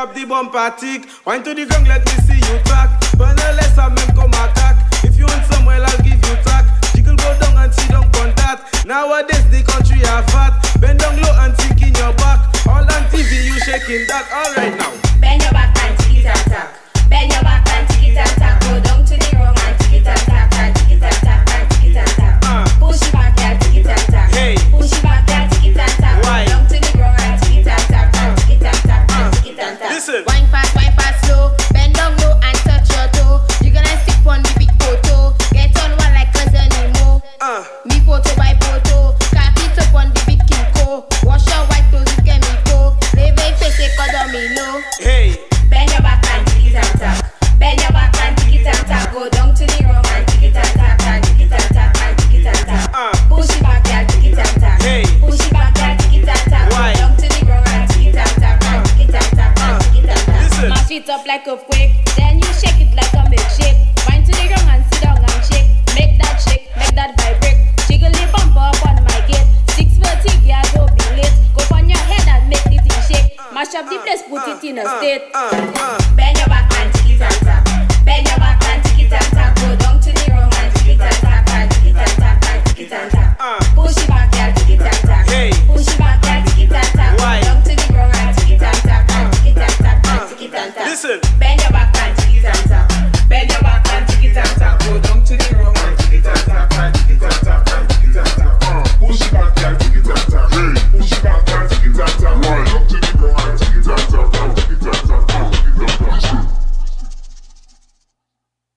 up the bumper tick. Wine to the ground, let me see you track. Burn the less of them come attack. If you want some well, I'll give you tack. Jiggle go down and sit down on that. Nowadays the country have fat. Bend down low and sink in your back. All on TV, you shaking that. All Listen. Wine fast, up like a quake. Then you shake it like a milkshake. Wind to the ground and sit down and shake. Make that shake, make that vibrate. Jiggle the bumper up on my gate. Six thirty, yeah, don't be late. Go on your head and make the thing shake. Mash up the place, put it in a state. Uh, uh. Bend your back and tick it and. Bend your back